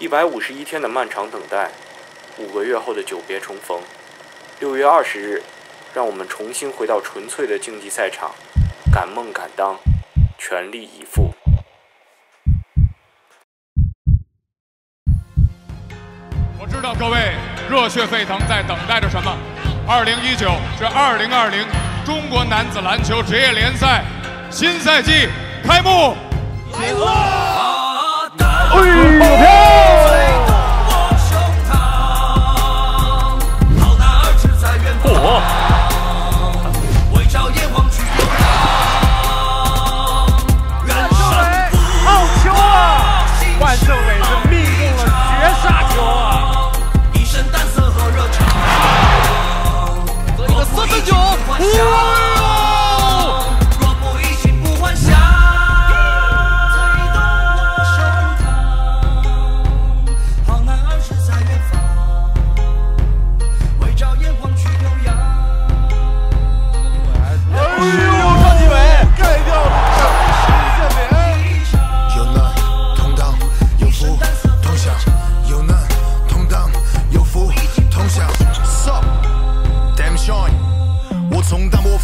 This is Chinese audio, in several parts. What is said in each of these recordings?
一百五十一天的漫长等待，五个月后的久别重逢。六月二十日，让我们重新回到纯粹的竞技赛场，敢梦敢当，全力以赴。我知道各位热血沸腾，在等待着什么？二零一九至二零二零中国男子篮球职业联赛新赛季开幕。来了！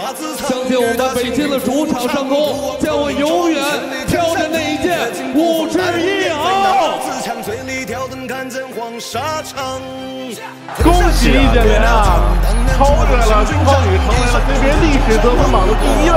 相信我们北京的主场上空，将会永远飘着那一件五支一袄。恭喜易建联啊，超越了朱芳雨，成为了 CBA 历史得分榜的第一位。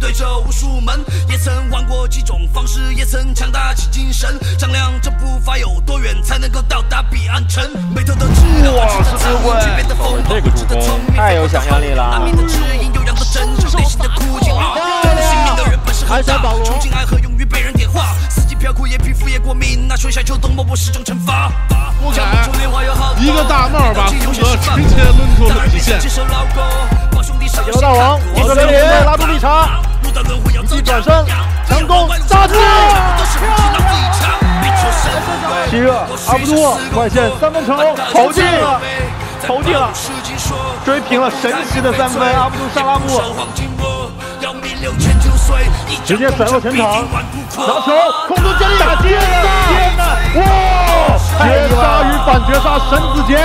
曾强大起精神，丈量这步伐有多远，才能够到达彼岸城。眉头的痣，哇，是智慧！这个助攻太有想象力了。难免的指引，悠扬的真诚，内心的苦境。幸运的人本是很大，憧憬爱和勇于被人点化。四季飘枯，叶皮肤也过敏，那春夏秋冬，莫不是种惩罚。不改，一个大帽把福格直接抡出了底线。刘大王，一个雷霆拉住立场，一转身。阿布多外线三分球投进了，投进了，追平了神奇的三分。阿布杜沙拉布直接甩落全场，拿球空中接力打进！天哪！哇！绝杀与反绝杀，神子节。